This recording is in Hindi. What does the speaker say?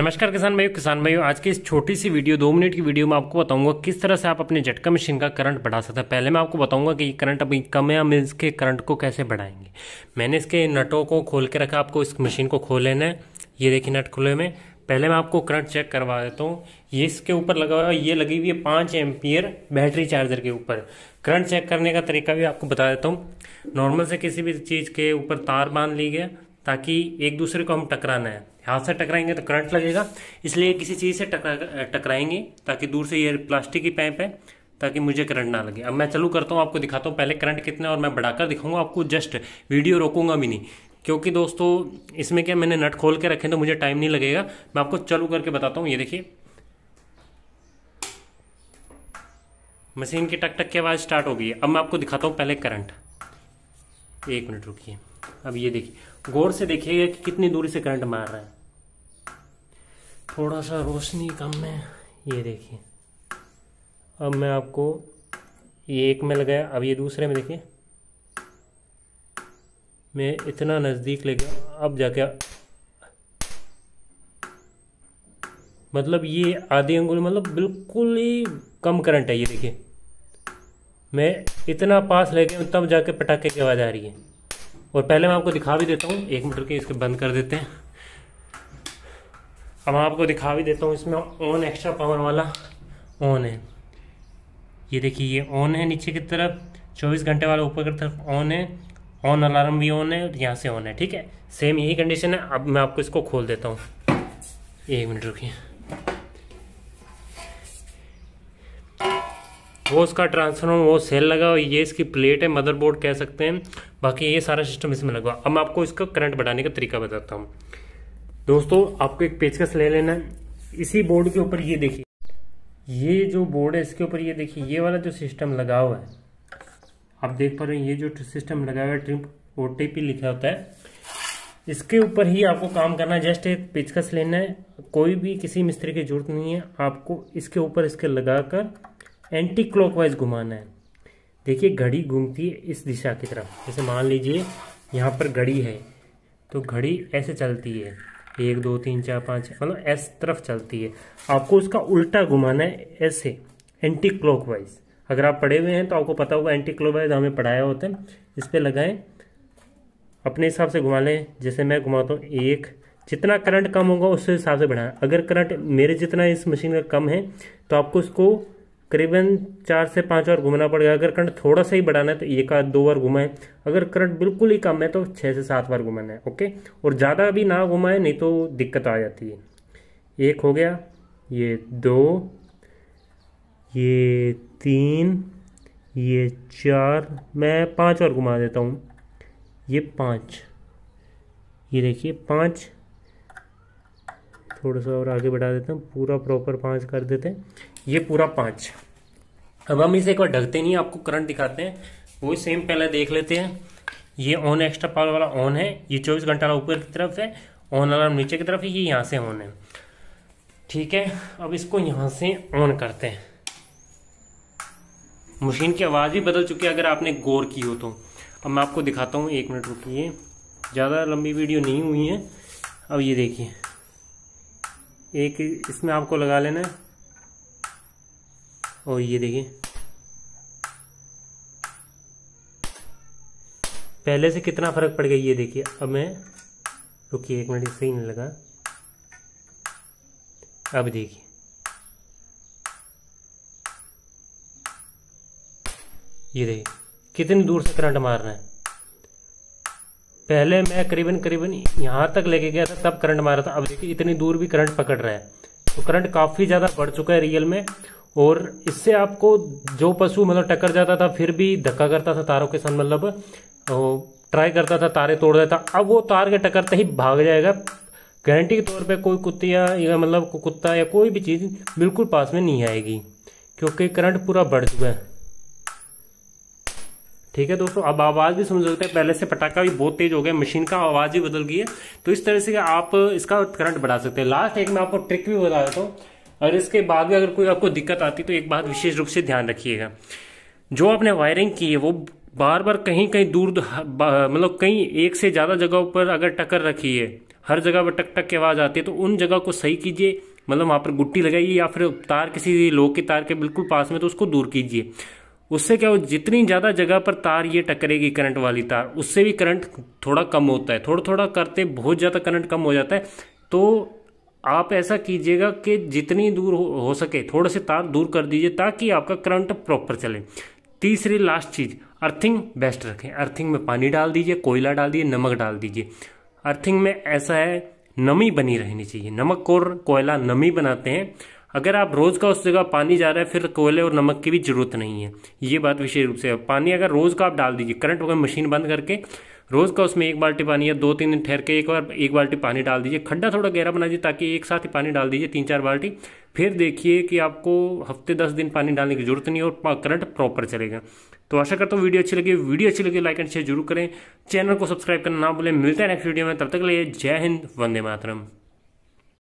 नमस्कार किसान भाइयों किसान भाइयों, आज की इस छोटी सी वीडियो, दो मिनट की वीडियो में आपको बताऊँगा किस तरह से आप अपने झटका मशीन का करंट बढ़ा सकते हैं। पहले मैं आपको बताऊँगा कि करंट अभी कम है हम इसके करंट को कैसे बढ़ाएँगे। मैंने इसके नटों को खोल के रखा, आपको इस मशीन को खोल लेना है। ये देखिए नट खुले में पहले मैं आपको करंट चेक करवा देता हूँ। ये इसके ऊपर लगा हुआ है, ये लगी हुई है पाँच एम्पियर बैटरी चार्जर के ऊपर। करंट चेक करने का तरीका भी आपको बता देता हूँ। नॉर्मल से किसी भी चीज़ के ऊपर तार बाँध ली गया ताकि एक दूसरे को हम टकराना है। हाथ से टकराएँगे तो करंट लगेगा। इसलिए किसी चीज़ से टकरा टकराएँगे ताकि दूर से ये प्लास्टिक की पैप है, ताकि मुझे करंट ना लगे। अब मैं चलू, करता हूँ, आपको दिखाता हूँ पहले करंट कितना और मैं बढ़ाकर दिखाऊँगा आपको जस्ट वीडियो, रोकूँगा भी नहीं। क्योंकि दोस्तों, इसमें क्या मैंने नट खोल के रखे तो मुझे टाइम नहीं लगेगा। मैं आपको चालू करके बताता हूँ, ये देखिए। मशीन की टक टक की आवाज़ स्टार्ट हो गई है। अब मैं आपको दिखाता हूँ पहले करंट। एक मिनट रुकिए। अब ये देखिए, गौर से देखिएगा कि कितनी दूरी से करंट मार रहा है। थोड़ा सा रोशनी कम है, ये देखिए। अब मैं आपको ये एक में लगाया अब ये दूसरे में देखिए। मैं इतना नज़दीक ले गया, अब जाके मतलब ये आधी अंगुल मतलब बिल्कुल ही कम करंट है, ये देखिए। मैं इतना पास ले गया तब जाके पटाखे की आवाज़ आ रही है। और पहले मैं आपको दिखा भी देता हूँ, एक मीटर के इसके बंद कर देते हैं। अब मैं आपको दिखा भी देता हूँ, इसमें ऑन एक्स्ट्रा पावर वाला ऑन है। ये देखिए, ये ऑन है नीचे की तरफ़ 24 घंटे वाला ऊपर की तरफ़ ऑन है ऑन अलार्म भी ऑन है यहाँ से ऑन है, ठीक है? सेम यही कंडीशन है, अब मैं आपको इसको खोल देता हूँ। एक मिनट रुकिए। वो उसका ट्रांसफार्मर वो सेल लगा और ये इसकी प्लेट है मदरबोर्ड कह सकते हैं। बाकी ये सारा सिस्टम इसमें लगा अब मैं आपको इसका करंट बढ़ाने का तरीका बताता हूँ। दोस्तों, आपको एक पेचकस ले लेना है। इसी बोर्ड के ऊपर ये देखिए। ये जो बोर्ड है, इसके ऊपर ये देखिए, ये वाला जो सिस्टम लगा हुआ है। आप देख पा रहे हैं, ये जो सिस्टम लगा हुआ है ट्रिप ओ लिखा होता है। इसके ऊपर ही आपको काम करना है, जस्ट एक पेचकस लेना है। कोई भी किसी मिस्त्री की ज़रूरत नहीं है, आपको इसके ऊपर इसके लगाकर एंटी क्लॉकवाइज घुमाना है। देखिए, घड़ी घूमती है इस दिशा की तरफ़। जैसे मान लीजिए, यहाँ पर घड़ी है तो घड़ी ऐसे चलती है। एक, दो, तीन, चार, पाँच मतलब एस तरफ़ चलती है। आपको उसका उल्टा घुमाना है ऐसे एंटी क्लॉकवाइज अगर आप पढ़े हुए हैं तो आपको पता होगा एंटी क्लॉकवाइज हमें पढ़ाया होता है। इस पर लगाएँ, अपने हिसाब से घुमा लें, जैसे मैं घुमाता हूँ, एक, जितना करंट कम होगा, उस हिसाब से बढ़ाएँ। अगर करंट मेरे जितना इस मशीन का कम है तो आपको इसको करीबन चार से पाँच बार घुमाना पड़ेगा अगर करंट थोड़ा सा ही बढ़ाना है तो एक आध दो बार घुमाए। अगर करंट बिल्कुल ही कम है तो छः से सात बार घुमाना है ओके और ज़्यादा भी ना घुमाए, नहीं तो दिक्कत आ जाती है। एक हो गया, ये दो, ये तीन, ये चार, मैं पाँच और घुमा देता हूँ। ये पाँच, ये देखिए पाँच। थोड़ा सा और आगे बढ़ा देते हैं, पूरा प्रॉपर पाँच कर देते हैं। ये पूरा पाँच। अब हम इसे एक बार ढकते नहीं, आपको करंट दिखाते हैं। वो सेम पहले देख लेते हैं। ये ऑन एक्स्ट्रा पावर वाला ऑन है। ये चौबीस घंटा वाला ऊपर की तरफ़ है। ऑन अलार्म नीचे की तरफ़ है। ये यहाँ से ऑन है। ठीक है? अब इसको यहाँ से ऑन करते हैं। मशीन की आवाज़ भी बदल चुकी है, अगर आपने गौर की हो तो। अब मैं आपको दिखाता हूँ। एक मिनट रुकिए। ज़्यादा लंबी वीडियो नहीं हुई है। अब ये देखिए। एक इसमें आपको लगा लेना है। और ये देखिए। पहले से कितना फ़र्क पड़ गया ये देखिए। अब मैं रुकिए, एक मिनट सही नहीं लगा। अब देखिए। ये देखिए, कितनी दूर से करंट मार रहा है। पहले मैं करीबन करीबन यहाँ तक लेके गया था, तब करंट मारा था। अब देखिए, इतनी दूर भी करंट पकड़ रहा है। तो करंट काफ़ी ज़्यादा बढ़ चुका है रियल में। और इससे आपको जो पशु मतलब टक्कर जाता था, फिर भी धक्का करता था तारों के साथ मतलब ट्राई करता था, तारे तोड़ देता। अब वो तार के टक्कर ही भाग जाएगा। गारंटी के तौर पे कोई कुत्तिया या मतलब कुत्ता या कोई भी चीज़ बिल्कुल पास में नहीं आएगी, क्योंकि करंट पूरा बढ़ चुका है। ठीक है दोस्तों, अब आवाज़ भी समझ सकते हैं। पहले से पटाखा भी बहुत तेज हो गया मशीन का आवाज़ भी बदल गई है। तो इस तरह से आप इसका करंट बढ़ा सकते हैं। लास्ट एक मैं आपको ट्रिक भी बता देता हूँ। और इसके बाद भी अगर कोई आपको दिक्कत आती तो एक बात विशेष रूप से ध्यान रखिएगा। जो आपने वायरिंग की है, वो बार बार कहीं कहीं दूर मतलब कहीं एक से ज़्यादा जगहों पर अगर टक्कर रखी है, हर जगह पर टक टक की आवाज़ आती है तो उन जगह को सही कीजिए। मतलब वहाँ पर गुट्टी लगाइए या फिर तार किसी लोग के तार के बिल्कुल पास में तो उसको दूर कीजिए। उससे क्या हो, जितनी ज़्यादा जगह पर तार ये टकरेगी करंट वाली तार, उससे भी करंट थोड़ा कम होता है। थोड़ा थोड़ा करते, बहुत ज़्यादा करंट कम हो जाता है तो आप ऐसा कीजिएगा कि जितनी दूर हो, हो सके थोड़े से तार दूर कर दीजिए ताकि आपका करंट प्रॉपर चले। तीसरी लास्ट चीज़ अर्थिंग बेस्ट रखें। अर्थिंग में पानी डाल दीजिए कोयला डाल दीजिए नमक डाल दीजिए। अर्थिंग में ऐसा है नमी बनी रहनी चाहिए। नमक और कोयला नमी बनाते हैं। अगर आप रोज़ का उस जगह पानी जा रहा है, फिर कोयले और नमक की भी ज़रूरत नहीं है। ये बात विशेष रूप से पानी अगर रोज़ का आप डाल दीजिए, करंट वगैरह मशीन बंद करके, रोज़ का उसमें एक बाल्टी पानी या दो तीन दिन ठहर के एक बार, एक बाल्टी पानी डाल दीजिए। खड्डा थोड़ा गहरा बना दीजिए ताकि एक साथ ही पानी डाल दीजिए, तीन चार बाल्टी। फिर देखिए कि आपको हफ़्ते दस दिन पानी डालने की ज़रूरत नहीं और करंट प्रॉपर चलेगा। तो आशा करता हूँ वीडियो अच्छी लगी। वीडियो अच्छी लगी, लाइक एंड शेयर ज़रूर करें। चैनल को सब्सक्राइब करना ना भूलें। मिलते हैं नेक्स्ट वीडियो में। तब तक लिए जय हिंद, वंदे मातरम।